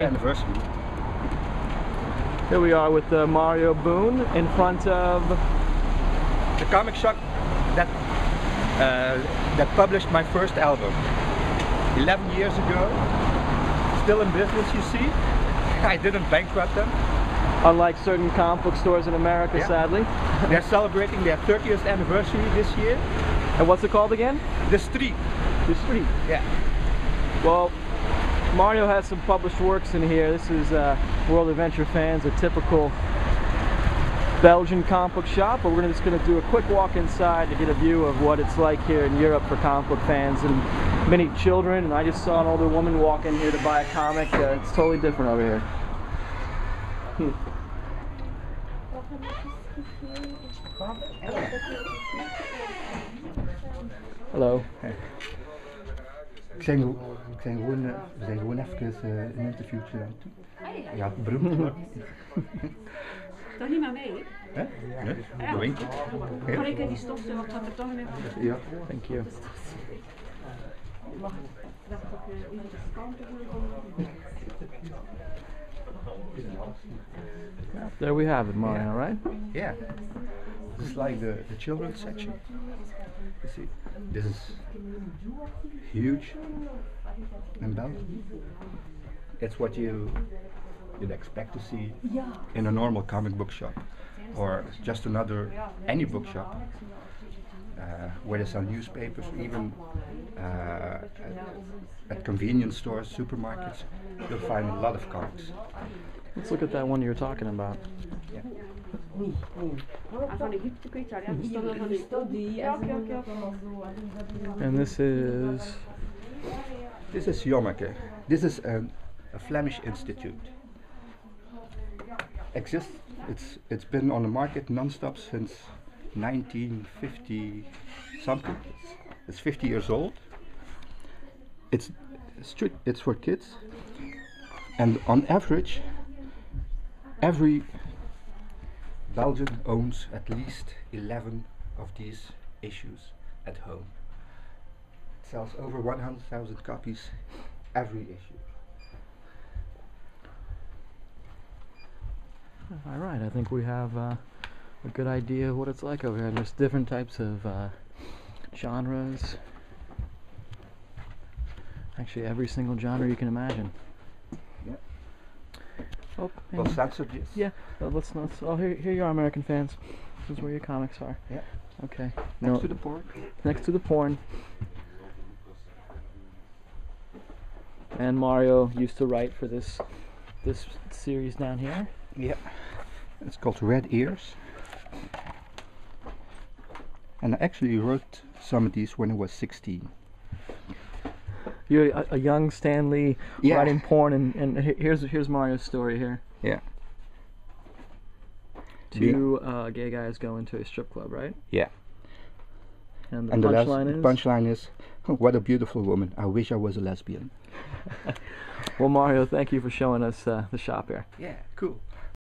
anniversary. Here we are with uh, Mario Boon in front of. The comic shop that uh, that published my first album 11 years ago. Still in business, you see. I didn't bankrupt them. Unlike certain comic book stores in America, Yeah. sadly. They're celebrating their 30th anniversary this year. And what's it called again? De Striep. De Striep. Yeah. Well, Mario has some published works in here. This is uh, World Adventure Fans, a typical Belgian comic book shop. But we're just going to do a quick walk inside to get a view of what it's like here in Europe for comic book fans and many children. And I just saw an older woman walk in here to buy a comic. Uh, it's totally different over here. Hmm. Hello. Ik zijn, ik zijn gewoon, eh, we zijn gewoon even eh, een interviewtje aan toe. Ah, ja, ja broem. Toch niet maar mee, hè? Huh? Nee, ja. dat ik. Ja. Kan ik die stofzuiger, want dat er toch mee van. Ja, dank je. Mag dat ik in de kanten wil There we have it, Mario, yeah. right? Yeah. Is like the, the children's section. You see, this is huge and Belgium. It's what you you'd expect to see in a normal comic book shop or just another any bookshop uh, where they sell newspapers, even uh, at, at convenience stores, supermarkets. You'll find a lot of comics. Let's look at that one you're talking about. And this is This is Jommeke. This is a, a Flemish institute. Exists. It's it's been on the market non-stop since 1950 something. It's 50 years old. It's strict. It's for kids. And on average, every Belgian owns at least 11 of these issues at home. It sells over 100,000 copies every issue. all right. I think we have uh, a good idea of what it's like over here. There's different types of uh, genres. Actually, every single genre you can imagine. Oh, Well, and- censored, yes. yeah. uh, let's let's. Oh, here here you are, American fans. This is where your comics are. Yeah. Okay. Next No, to the porn. next to the porn. And Mario used to write for this this series down here. Yeah. It's called Red Ears. And I actually wrote some of these when I was 16. You're a, a young Stanley Yeah. writing porn, and, and here's here's Mario's story here. Yeah. Two uh, gay guys go into a strip club, right? Yeah. And the and the last punchline is punchline is, "What a beautiful woman! I wish I was a lesbian." well, Mario, thank you for showing us uh, the shop here. Yeah, cool.